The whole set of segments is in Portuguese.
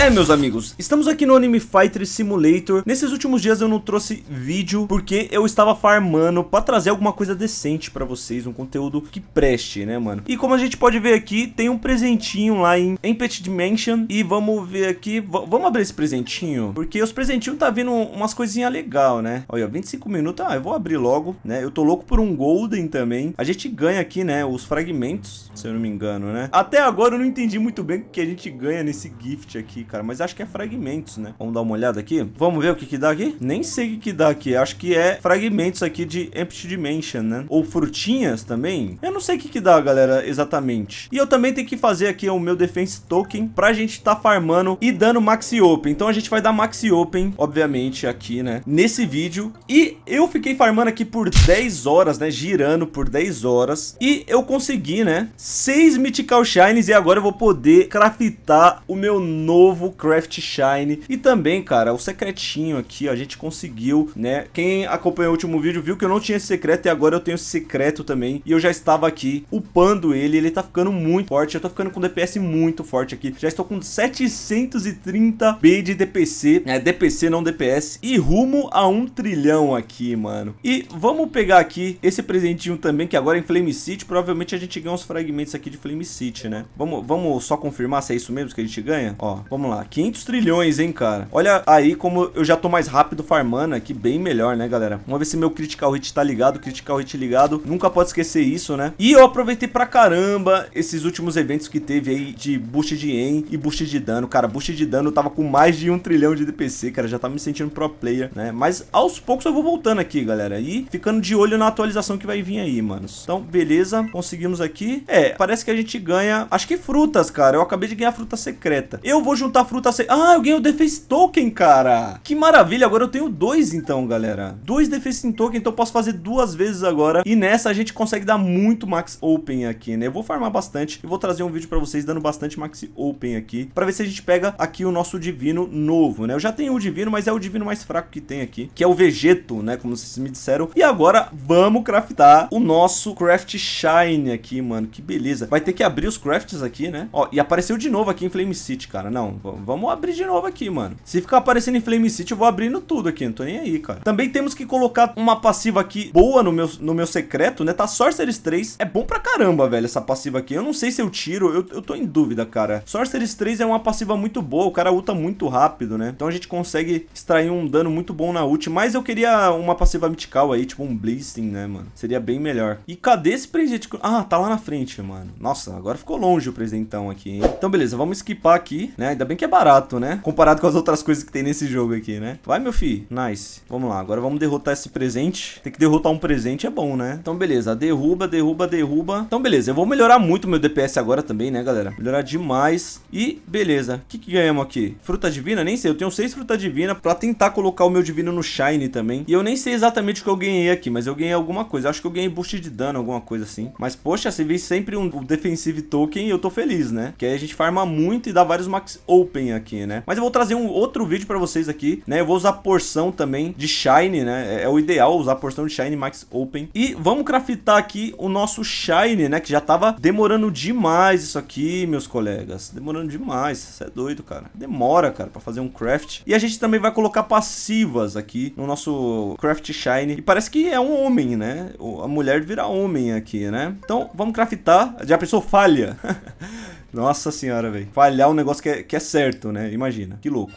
É, meus amigos, estamos aqui no Anime Fighter Simulator. Nesses últimos dias eu não trouxe vídeo porque eu estava farmando pra trazer alguma coisa decente pra vocês, um conteúdo que preste, né, mano? E como a gente pode ver aqui, tem um presentinho lá em Empty Dimension e vamos ver aqui, vamos abrir esse presentinho, porque os presentinhos tá vindo umas coisinhas legal, né? Olha, 25 minutos, ah, eu vou abrir logo, né? Eu tô louco por um Golden também. A gente ganha aqui, né, os fragmentos, se eu não me engano, né? Até agora eu não entendi muito bem o que a gente ganha nesse gift aqui, cara, mas acho que é fragmentos, né? Vamos dar uma olhada aqui? Vamos ver o que que dá aqui? Nem sei o que que dá aqui, acho que é fragmentos aqui de Empty Dimension, né? Ou frutinhas também? Eu não sei o que que dá, galera, exatamente. E eu também tenho que fazer aqui o meu Defense Token pra gente tá farmando e dando Maxi Open. Então a gente vai dar Maxi Open, obviamente, aqui, né? Nesse vídeo. E eu fiquei farmando aqui por 10 horas, né? Girando por 10 horas. E eu consegui, né? 6 Mythical Shines e agora eu vou poder craftar o meu novo Craft Shine. E também, cara, o secretinho aqui, ó, a gente conseguiu, né? Quem acompanhou o último vídeo viu que eu não tinha esse secreto e agora eu tenho esse secreto também. E eu já estava aqui upando ele, ele tá ficando muito forte. Eu tô ficando com DPS muito forte aqui. Já estou com 730 B de DPC, é DPC não DPS. E rumo a um trilhão aqui, mano. E vamos pegar aqui esse presentinho também, que agora é em Flame City. Provavelmente a gente ganha uns fragmentos aqui de Flame City, né? Vamos, vamos só confirmar se é isso mesmo que a gente ganha? Ó, vamos lá. 500 trilhões, hein, cara? Olha aí como eu já tô mais rápido farmando aqui, bem melhor, né, galera? Vamos ver se meu Critical Hit tá ligado. Critical Hit ligado. Nunca pode esquecer isso, né? E eu aproveitei pra caramba esses últimos eventos que teve aí de boost de EM e boost de dano. Cara, boost de dano tava com mais de um trilhão de DPC, cara. Já tava me sentindo pro player, né? Mas aos poucos eu vou voltando aqui, galera. E ficando de olho na atualização que vai vir aí, manos. Então, beleza. Conseguimos aqui. É, parece que a gente ganha... Acho que frutas, cara. Eu acabei de ganhar fruta secreta. Eu vou juntar fruta secreta. Ah, eu ganhei o Defense Token, cara. Que maravilha. Agora eu tenho dois, então, galera. Dois Defense Token, então eu posso fazer duas vezes agora. E nessa a gente consegue dar muito Max Open aqui, né? Eu vou farmar bastante. E vou trazer um vídeo pra vocês dando bastante Max Open aqui. Pra ver se a gente pega aqui o nosso Divino novo, né? Eu já tenho o Divino, mas é o Divino mais fraco que tem aqui. Que é o Vegeto, né? Como vocês me disseram. E agora vamos craftar o nosso Craft Shine aqui, mano. Que beleza. Vai ter que abrir os crafts aqui, né? Ó, e apareceu de novo aqui em Flame City, cara. Não, vamos abrir de novo aqui, mano. Se ficar aparecendo em Flame City, eu vou abrindo tudo aqui. Não tô nem aí, cara. Também temos que colocar uma passiva aqui boa no meu, no meu secreto, né? Tá Sorceress 3. É bom pra caramba, velho, essa passiva aqui. Eu não sei se eu tiro. Eu, eu tô em dúvida, cara. Sorceress 3 é uma passiva muito boa. O cara ulta muito rápido, né? Então a gente consegue extrair um dano muito bom na ult. Mas eu queria uma passiva mitical aí, tipo um Blasting, né, mano? Seria bem melhor. E cadê esse presente? Ah, tá lá na frente, mano. Nossa, agora ficou longe o presentão aqui, hein? Então, beleza. Vamos esquipar aqui, né? Ainda bem que é barato, né? Comparado com as outras coisas que tem nesse jogo aqui, né? Vai, meu filho. Nice. Vamos lá. Agora vamos derrotar esse presente. Tem que derrotar um presente é bom, né? Então, beleza. Derruba, derruba, derruba. Então, beleza. Eu vou melhorar muito meu DPS agora também, né, galera? Melhorar demais. E, beleza. O que que ganhamos aqui? Fruta divina? Nem sei. Eu tenho seis frutas divinas pra tentar colocar o meu divino no Shine também. E eu nem sei exatamente o que eu ganhei aqui, mas eu ganhei alguma coisa. Eu acho que eu ganhei boost de dano, alguma coisa assim. Mas, poxa, se vir sempre um defensive token, eu tô feliz, né? Que aí a gente farma muito e dá vários max open aqui, né? Mas eu vou trazer um outro vídeo pra vocês aqui, né? Eu vou usar porção também de Shine, né? É o ideal usar porção de Shine max open. E vamos craftar aqui o nosso Shine, né? Que já tava demorando demais isso aqui, meus colegas. Demorando demais. Você é doido, cara. Demora, cara, pra fazer um craft. E a gente também vai colocar passivas aqui no nosso craft Shine. E parece que é um homem, né? A mulher vira homem aqui, né? Então, vamos craftar. Já pensou falha? Nossa senhora, velho. Falhar um negócio que é, que é certo, né? Imagina. Que louco.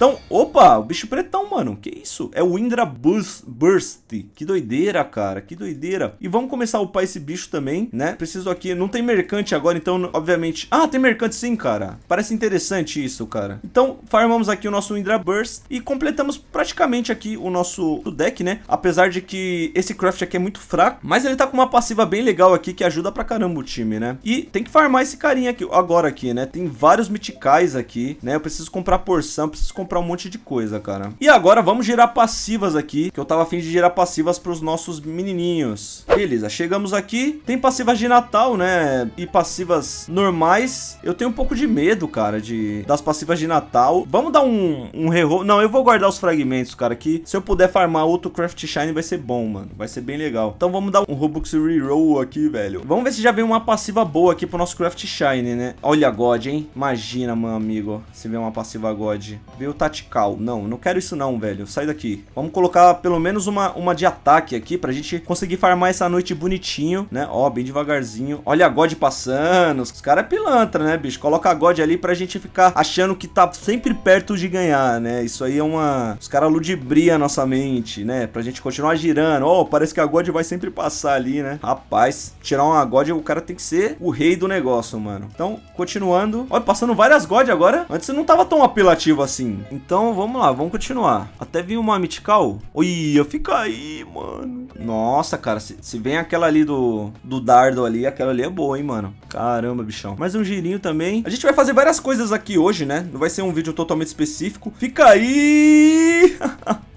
Então, opa, o bicho pretão, mano. Que isso? É o Indra Burst. Burst. Que doideira, cara. Que doideira. E vamos começar a upar esse bicho também, né? Preciso aqui... Não tem mercante agora, então, obviamente... Ah, tem mercante sim, cara. Parece interessante isso, cara. Então, farmamos aqui o nosso Indra Burst e completamos praticamente aqui o nosso deck, né? Apesar de que esse craft aqui é muito fraco, mas ele tá com uma passiva bem legal aqui que ajuda pra caramba o time, né? E tem que farmar esse carinha aqui, agora aqui, né? Tem vários miticais aqui, né? Eu preciso comprar porção, preciso comprar comprar um monte de coisa, cara. E agora vamos girar passivas aqui, que eu tava afim de girar passivas pros nossos menininhos. Beleza, chegamos aqui. Tem passivas de Natal, né? E passivas normais. Eu tenho um pouco de medo, cara, de das passivas de Natal. Vamos dar um, um reroll. Não, eu vou guardar os fragmentos, cara, que se eu puder farmar outro Craft Shine vai ser bom, mano. Vai ser bem legal. Então vamos dar um Robux Reroll aqui, velho. Vamos ver se já vem uma passiva boa aqui pro nosso Craft Shine, né? Olha God, hein? Imagina, meu amigo, se vem uma passiva God. Veio Tactical. Não, não quero isso não, velho. Sai daqui. Vamos colocar pelo menos uma, uma de ataque aqui pra gente conseguir farmar essa noite bonitinho, né? Ó, bem devagarzinho. Olha a God passando. Os caras é pilantra, né, bicho? Coloca a God ali pra gente ficar achando que tá sempre perto de ganhar, né? Isso aí é uma... Os caras ludibria a nossa mente, né? Pra gente continuar girando. Ó, oh, parece que a God vai sempre passar ali, né? Rapaz, tirar uma God, o cara tem que ser o rei do negócio, mano. Então, continuando. Olha, passando várias God agora. Antes não tava tão apelativo assim. Então, vamos lá, vamos continuar. Até vi uma Mythical. Oi, fica aí, mano. Nossa, cara, se, se vem aquela ali do, do dardo ali, aquela ali é boa, hein, mano. Caramba, bichão. Mais um girinho também. A gente vai fazer várias coisas aqui hoje, né? Não vai ser um vídeo totalmente específico. Fica aí!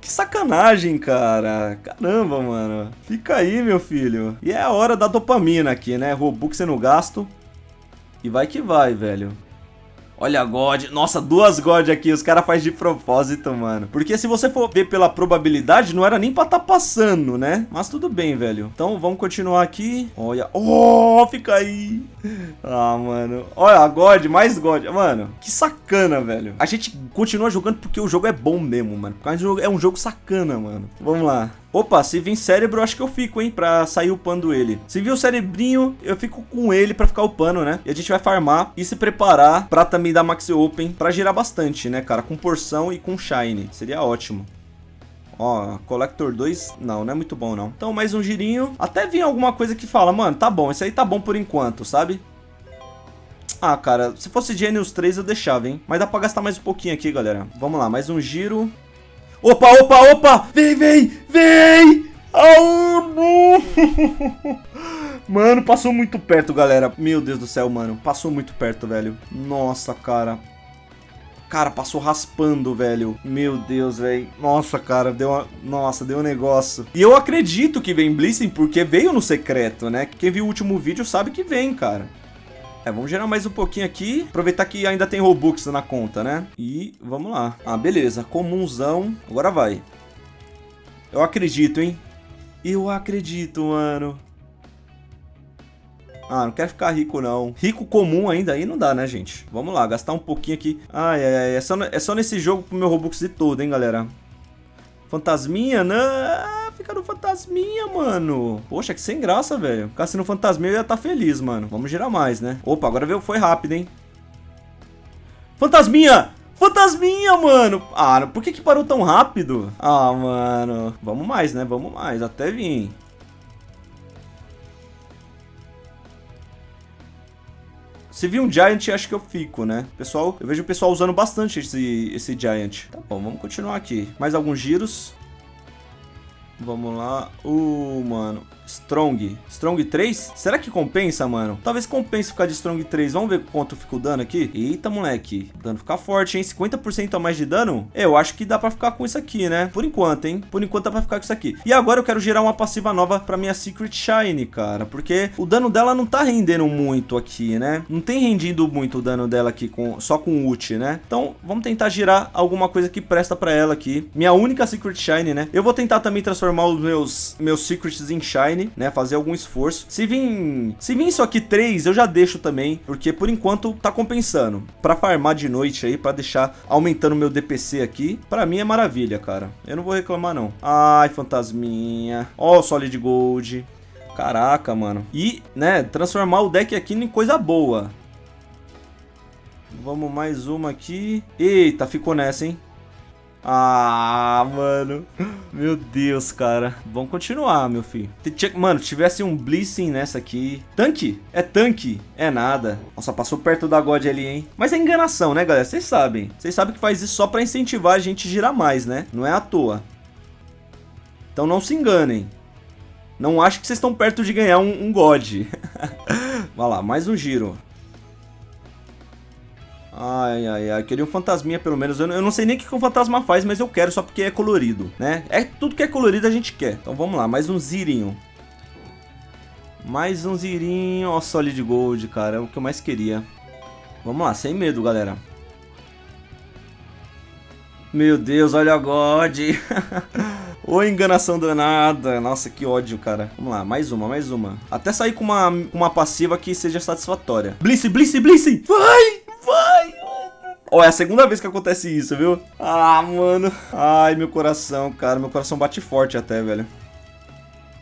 Que sacanagem, cara. Caramba, mano. Fica aí, meu filho. E é a hora da dopamina aqui, né? Robux sendo gasto. E vai que vai, velho. Olha a God. Nossa, duas God aqui. Os caras fazem de propósito, mano. Porque se você for ver pela probabilidade, não era nem pra tá passando, né? Mas tudo bem, velho. Então, vamos continuar aqui. Olha. Oh, fica aí. Ah, mano. Olha, a God, mais God. Mano, que sacana, velho. A gente continua jogando porque o jogo é bom mesmo, mano. Porque é um jogo sacana, mano. Vamos lá. Opa, se vir cérebro, acho que eu fico, hein, pra sair upando ele. Se vir o cerebrinho, eu fico com ele pra ficar upando, né? E a gente vai farmar e se preparar pra também dar Max Open pra girar bastante, né, cara? Com porção e com shine. Seria ótimo. Ó, Collector 2, não, não é muito bom, não. Então, mais um girinho. Até vir alguma coisa que fala, mano, tá bom, isso aí tá bom por enquanto, sabe? Ah, cara, se fosse Genius 3 eu deixava, hein? Mas dá pra gastar mais um pouquinho aqui, galera. Vamos lá, mais um giro. Opa, opa, opa! Vem, vem, vem! Oh! Mano, passou muito perto, galera. Meu Deus do céu, mano. Passou muito perto, velho. Nossa, cara. Cara, passou raspando, velho. Meu Deus, velho. Nossa, cara, deu uma... Nossa, deu um negócio. E eu acredito que vem Blissing porque veio no secreto, né? Quem viu o último vídeo sabe que vem, cara. É, vamos gerar mais um pouquinho aqui. Aproveitar que ainda tem Robux na conta, né? E vamos lá. Ah, beleza. Comunzão. Agora vai. Eu acredito, hein? Eu acredito, mano. Ah, não quero ficar rico, não. Rico comum ainda aí não dá, né, gente? Vamos lá, gastar um pouquinho aqui. Ai, ai, ai. É só, é só nesse jogo pro meu Robux de todo, hein, galera? Fantasminha? Não fica no fantasminha, mano. Poxa, que sem graça, velho. Ficasse no fantasminha eu ia estar tá feliz, mano. Vamos girar mais, né? Opa, agora veio, foi rápido, hein? Fantasminha! Fantasminha, mano! Ah, por que que parou tão rápido? Ah, mano. Vamos mais, né? Vamos mais. Até vir. Se vir um Giant, acho que eu fico, né? Pessoal, eu vejo o pessoal usando bastante esse, esse Giant. Tá bom, vamos continuar aqui. Mais alguns giros. Vamos lá. Uh, mano. Strong. Strong 3? Será que compensa, mano? Talvez compense ficar de Strong 3. Vamos ver quanto fica o dano aqui. Eita, moleque. O dano fica forte, hein? 50% a mais de dano? Eu acho que dá pra ficar com isso aqui, né? Por enquanto, hein? Por enquanto dá pra ficar com isso aqui. E agora eu quero gerar uma passiva nova pra minha Secret Shine, cara. Porque o dano dela não tá rendendo muito aqui, né? Não tem rendido muito o dano dela aqui com, só com ult, né? Então, vamos tentar girar alguma coisa que presta pra ela aqui. Minha única Secret Shine, né? Eu vou tentar também transformar os meus, meus Secrets em Shine né? Fazer algum esforço. Se vir, se vir isso aqui 3, eu já deixo também, porque por enquanto tá compensando. Pra farmar de noite aí, pra deixar aumentando meu DPC aqui, pra mim é maravilha, cara. Eu não vou reclamar não. Ai, fantasminha. Ó o Solid Gold. Caraca, mano. E, né, transformar o deck aqui em coisa boa. Vamos mais uma aqui. Eita, ficou nessa, hein? Ah, mano. Meu Deus, cara. Vamos continuar, meu filho. Mano, tivesse um Blissing nessa aqui. Tanque? É tanque? É nada. Nossa, passou perto da God ali, hein? Mas é enganação, né, galera? Vocês sabem. Vocês sabem que faz isso só pra incentivar a gente a girar mais, né? Não é à toa. Então não se enganem. Não acho que vocês estão perto de ganhar um, um God. Vai lá, mais um giro. Ai, ai, ai. Queria um fantasminha, pelo menos. Eu, eu não sei nem o que um fantasma faz, mas eu quero só porque é colorido, né? É tudo que é colorido a gente quer. Então vamos lá, mais um zirinho. Mais um zirinho. Ó, Solid Gold, cara. É o que eu mais queria. Vamos lá, sem medo, galera. Meu Deus, olha a God. Ô, enganação danada. Nossa, que ódio, cara. Vamos lá, mais uma, mais uma. Até sair com uma, uma passiva que seja satisfatória. Blitz, Blitz, Blitz! Vai! Vai! Ó, é a segunda vez que acontece isso, viu? Ah, mano. Ai, meu coração, cara. Meu coração bate forte até, velho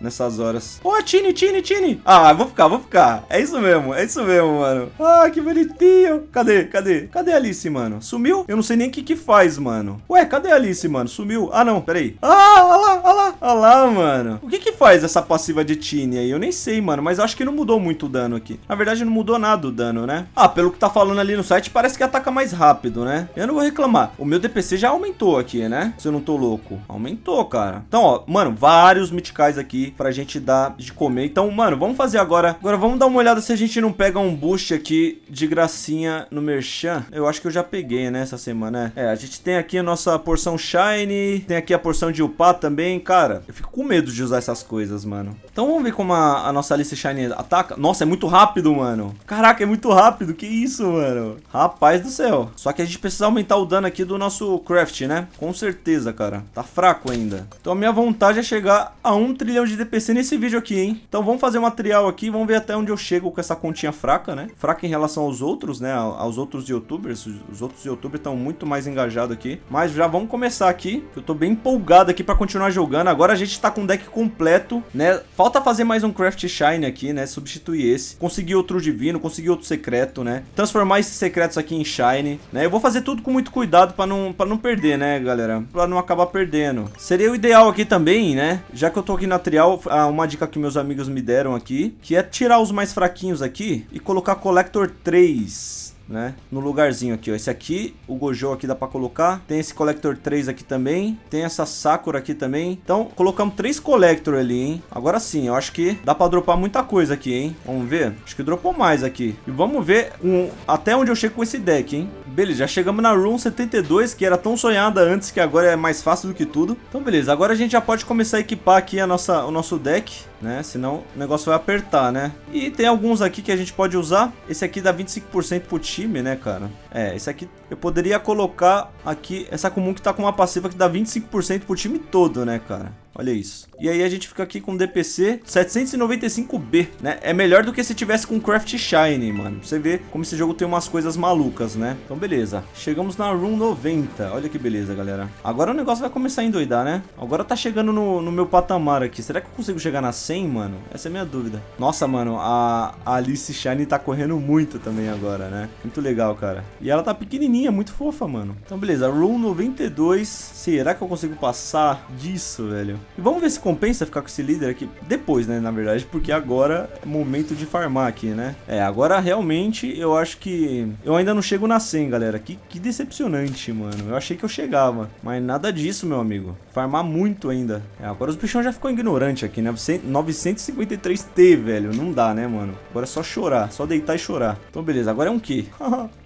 nessas horas. Ô, oh, Tini, Tini, Tini. Ah, vou ficar, vou ficar. É isso mesmo, é isso mesmo, mano. Ah, que bonitinho. Cadê, cadê? Cadê a Alice, mano? Sumiu? Eu não sei nem o que que faz, mano. Ué, cadê a Alice, mano? Sumiu? Ah, não, peraí. Ah, olha lá, olha lá. Olha lá, mano. O que que faz essa passiva de Tini aí? Eu nem sei, mano, mas acho que não mudou muito o dano aqui. Na verdade, não mudou nada o dano, né? Ah, pelo que tá falando ali no site, parece que ataca mais rápido, né? Eu não vou reclamar. O meu DPC já aumentou aqui, né? Se eu não tô louco. Aumentou, cara. Então, ó, mano, vários miticais aqui pra gente dar de comer. Então, mano, vamos fazer agora. Agora vamos dar uma olhada se a gente não pega um boost aqui de gracinha no Merchan. Eu acho que eu já peguei, né, essa semana. É, a gente tem aqui a nossa porção Shine, tem aqui a porção de upar também. Cara, eu fico com medo de usar essas coisas, mano. Então vamos ver como a, a nossa Alice Shine ataca. Nossa, é muito rápido, mano. Caraca, é muito rápido. Que isso, mano? Rapaz do céu. Só que a gente precisa aumentar o dano aqui do nosso craft, né? Com certeza, cara. Tá fraco ainda. Então a minha vontade é chegar a um trilhão de DPC nesse vídeo aqui, hein? Então vamos fazer uma trial aqui, vamos ver até onde eu chego com essa continha fraca, né? Fraca em relação aos outros, né? Aos outros youtubers. Os outros youtubers estão muito mais engajados aqui. Mas já vamos começar aqui. Eu tô bem empolgado aqui pra continuar jogando. Agora a gente tá com o deck completo, né? Falta fazer mais um Craft Shine aqui, né? Substituir esse. Conseguir outro divino, conseguir outro secreto, né? Transformar esses secretos aqui em Shine, né? Eu vou fazer tudo com muito cuidado pra não, pra não perder, né, galera? Pra não acabar perdendo. Seria o ideal aqui também, né? Já que eu tô aqui na trial, uma dica que meus amigos me deram aqui, que é tirar os mais fraquinhos aqui e colocar Collector 3 né? No lugarzinho aqui, ó. Esse aqui, o Gojo aqui dá pra colocar. Tem esse Collector 3 aqui também. Tem essa Sakura aqui também. Então, colocamos três Collector ali, hein? Agora sim, eu acho que dá pra dropar muita coisa aqui, hein? Vamos ver? Acho que dropou mais aqui. E vamos ver um, até onde eu chego com esse deck, hein? Beleza, já chegamos na Room 72, que era tão sonhada antes, que agora é mais fácil do que tudo. Então, beleza. Agora a gente já pode começar a equipar aqui a nossa, o nosso deck, né? Senão o negócio vai apertar, né? E tem alguns aqui que a gente pode usar. Esse aqui dá 25% pro time, né, cara? É, esse aqui eu poderia colocar aqui essa comum que tá com uma passiva que dá 25% pro time todo, né, cara? Olha isso. E aí a gente fica aqui com DPC 795B, né? É melhor do que se tivesse com Craft Shine, mano. Você vê como esse jogo tem umas coisas malucas, né? Então, beleza. Chegamos na Room 90. Olha que beleza, galera. Agora o negócio vai começar a endoidar, né? Agora tá chegando no, no meu patamar aqui. Será que eu consigo chegar na 100, mano? Essa é a minha dúvida. Nossa, mano, a, Alice Shine tá correndo muito também agora, né? Muito legal, cara. E ela tá pequenininha, muito fofa, mano. Então, beleza. Room 92. Será que eu consigo passar disso, velho? E vamos ver se compensa ficar com esse líder aqui depois, né, na verdade, porque agora é momento de farmar aqui, né? É, agora realmente eu acho que eu ainda não chego na 100, galera. Que, que decepcionante, mano. Eu achei que eu chegava, mas nada disso, meu amigo. Farmar muito ainda. É, agora os bichão já ficou ignorante aqui, né? 953T, velho. Não dá, né, mano? Agora é só chorar, só deitar e chorar. Então, beleza. Agora é um quê?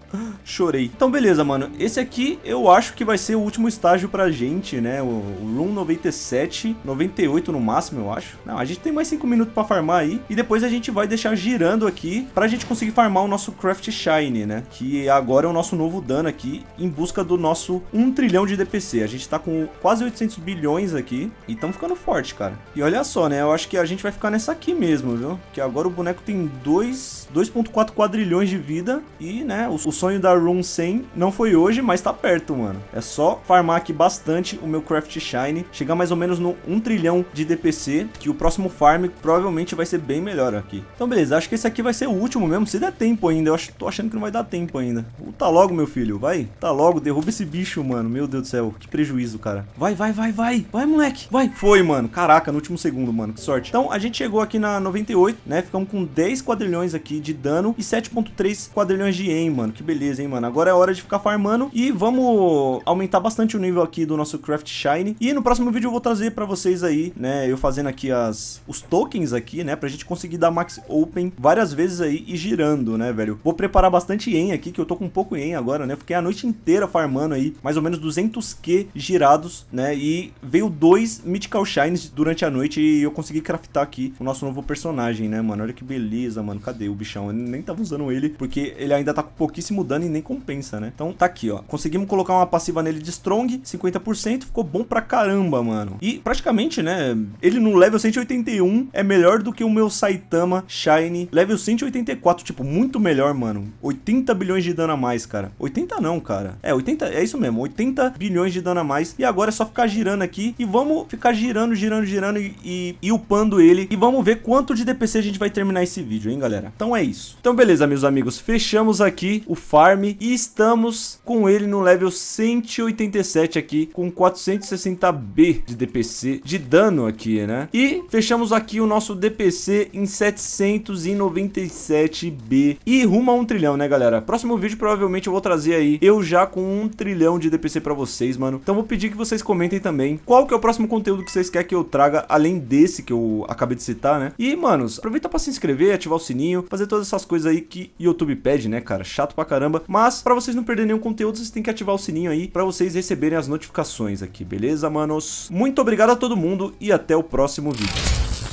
Chorei. Então, beleza, mano. Esse aqui eu acho que vai ser o último estágio pra gente, né? O, o Room 97, 98 no máximo, eu acho. Não, a gente tem mais 5 minutos pra farmar aí. E depois a gente vai deixar girando aqui pra gente conseguir farmar o nosso Craft Shine, né? Que agora é o nosso novo dano aqui em busca do nosso 1 trilhão de DPC. A gente tá com quase 800 bilhões aqui e estamos ficando forte, cara. E olha só, né? Eu acho que a gente vai ficar nessa aqui mesmo, viu? Que agora o boneco tem 2.4 quadrilhões de vida e, né, o, o sonho da Room 100 não foi hoje, mas tá perto, mano. É só farmar aqui bastante o meu Craft Shine, chegar mais ou menos no 1 trilhão de DPC, que o próximo farm provavelmente vai ser bem melhor aqui. Então, beleza, acho que esse aqui vai ser o último mesmo, se der tempo ainda. Eu acho, tô achando que não vai dar tempo ainda. Tá logo, meu filho, vai. Tá logo, derruba esse bicho, mano. Meu Deus do céu, que prejuízo, cara. Vai, vai, vai, vai. Vai, moleque. Vai. Foi, mano. Caraca, no último segundo, mano. Que sorte. Então, a gente chegou aqui na 98, né? Ficamos com 10 quadrilhões aqui de dano e 7.3 quadrilhões de aim, mano. Que beleza, hein, mano. Agora é hora de ficar farmando e vamos aumentar bastante o nível aqui do nosso Craft Shine. E no próximo vídeo eu vou trazer pra vocês aí, né, eu fazendo aqui as, os tokens aqui, né, pra gente conseguir dar Max Open várias vezes aí e girando, né, velho. Vou preparar bastante EN aqui, que eu tô com um pouco EN agora, né, fiquei a noite inteira farmando aí, mais ou menos 200k girados, né, e veio dois Mythical Shines durante a noite e eu consegui craftar aqui o nosso novo personagem, né, mano. Olha que beleza, mano. Cadê o bichão? Eu nem tava usando ele, porque ele ainda tá com pouquíssimo dano e nem compensa, né? Então tá aqui, ó. Conseguimos colocar uma passiva nele de Strong, 50%. Ficou bom pra caramba, mano. E praticamente, né, ele no level 181 é melhor do que o meu Saitama Shine level 184. Tipo, muito melhor, mano. 80 bilhões de dano a mais, cara. 80 não, cara. É, 80, é isso mesmo. 80 bilhões de dano a mais. E agora é só ficar girando aqui e vamos ficar girando, girando, girando e, e, e upando ele. E vamos ver quanto de DPC a gente vai terminar esse vídeo, hein, galera? Então é isso. Então beleza, meus amigos. Fechamos aqui o farm e estamos com ele no level 187 aqui, com 460B de DPC de dano aqui, né? E fechamos aqui o nosso DPC em 797B e rumo a um trilhão, né, galera? Próximo vídeo provavelmente eu vou trazer aí eu já com um trilhão de DPC pra vocês, mano. Então vou pedir que vocês comentem também qual que é o próximo conteúdo que vocês querem que eu traga, além desse que eu acabei de citar, né? E, manos, aproveita pra se inscrever, ativar o sininho, fazer todas essas coisas aí que YouTube pede, né, cara? Chato pra caramba. Mas, pra vocês não perderem nenhum conteúdo, vocês têm que ativar o sininho aí pra vocês receberem as notificações aqui, beleza, manos? Muito obrigado a todo mundo e até o próximo vídeo.